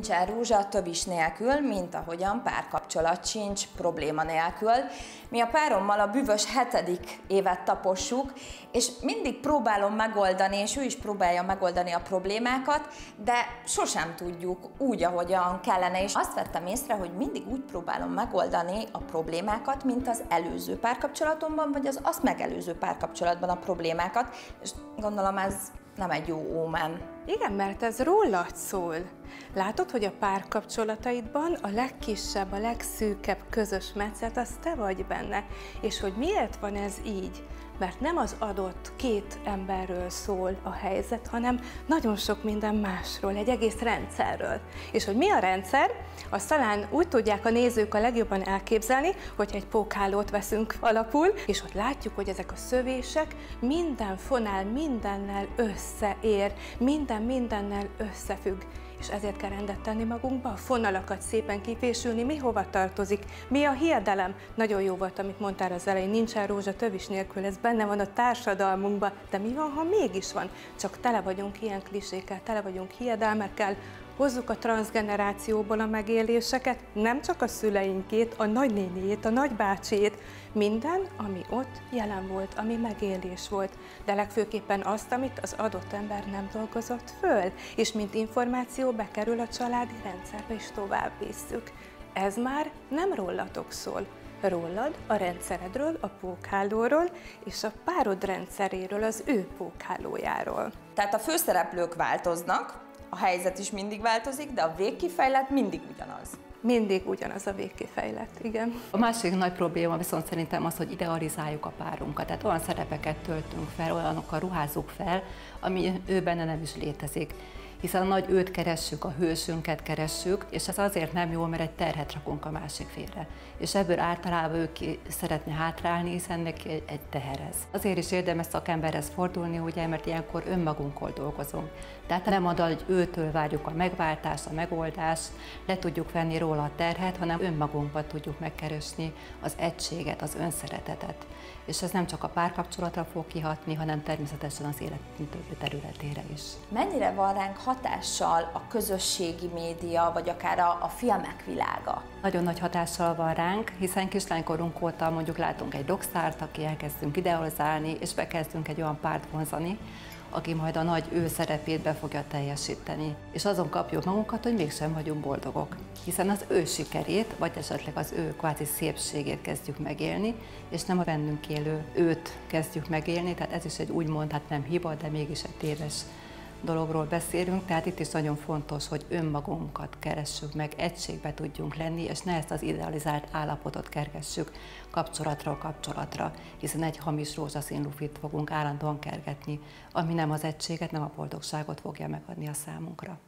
Nincsen rózsa tövis nélkül, mint ahogyan párkapcsolat sincs probléma nélkül. Mi a párommal a bűvös hetedik évet tapossuk, és mindig próbálom megoldani, és ő is próbálja megoldani a problémákat, de sosem tudjuk úgy, ahogyan kellene. És azt vettem észre, hogy mindig úgy próbálom megoldani a problémákat, mint az előző párkapcsolatomban, vagy az azt megelőző párkapcsolatban a problémákat, és gondolom ez nem egy jó ómen. Igen, mert ez rólad szól. Látod, hogy a párkapcsolataidban a legkisebb, a legszűkebb közös metszet az te vagy benne. És hogy miért van ez így? Mert nem az adott két emberről szól a helyzet, hanem nagyon sok minden másról, egy egész rendszerről. És hogy mi a rendszer, azt talán úgy tudják a nézők a legjobban elképzelni, hogy egy pókhálót veszünk alapul, és ott látjuk, hogy ezek a szövések minden fonál mindennel összeér, minden mindennel összefügg és ezért kell rendet tenni magunkba, a fonalakat szépen kifésülni, mi hova tartozik, mi a hiedelem. Nagyon jó volt, amit mondtál az elején, nincsen rózsa tövis nélkül, ez benne van a társadalmunkban, de mi van, ha mégis van? Csak tele vagyunk ilyen klisékkel, tele vagyunk hiedelmekkel, hozzuk a transgenerációból a megéléseket, nem csak a szüleinkét, a nagynéniét, a nagybácsét, minden, ami ott jelen volt, ami megélés volt, de legfőképpen azt, amit az adott ember nem dolgozott föl, és mint információ bekerül a családi rendszerbe, és tovább visszük. Ez már nem rólatok szól, rólad, a rendszeredről, a pókhálóról és a párod rendszeréről, az ő pókhálójáról. Tehát a főszereplők változnak, a helyzet is mindig változik, de a végkifejlet mindig ugyanaz. Mindig ugyanaz a végkifejlet, igen. A másik nagy probléma viszont szerintem az, hogy idealizáljuk a párunkat. Tehát olyan szerepeket töltünk fel, olyanokkal ruházzuk fel, ami ő benne nem is létezik hiszen a nagy őt keressük, a hősünket keressük, és ez azért nem jó, mert egy terhet rakunk a másik félre. És ebből általában ő ki szeretne hátrálni, hiszen neki egy, teherez. Azért is érdemes szakemberhez fordulni, ugye, mert ilyenkor önmagunkkal dolgozunk. Tehát nem ad, hogy őtől várjuk a megváltást, a megoldást, le tudjuk venni róla a terhet, hanem önmagunkban tudjuk megkeresni az egységet, az önszeretetet. És ez nem csak a párkapcsolatra fog kihatni, hanem természetesen az életünk többi területére is. Mennyire van ránk hatással a közösségi média, vagy akár a, a filmek világa? Nagyon nagy hatással van ránk, hiszen kislánykorunk óta mondjuk látunk egy rockstárt, aki elkezdünk idealizálni, és bekezdünk egy olyan párt vonzani, aki majd a nagy ő szerepét be fogja teljesíteni. És azon kapjuk magunkat, hogy mégsem vagyunk boldogok. Hiszen az ő sikerét, vagy esetleg az ő kvázi szépségét kezdjük megélni, és nem a bennünk élő őt kezdjük megélni, tehát ez is egy úgymond, hát nem hiba, de mégis egy téves dologról beszélünk, tehát itt is nagyon fontos, hogy önmagunkat keressük meg, egységbe tudjunk lenni, és ne ezt az idealizált állapotot kergessük kapcsolatról kapcsolatra, hiszen egy hamis rózsaszín lufit fogunk állandóan kergetni, ami nem az egységet, nem a boldogságot fogja megadni a számunkra.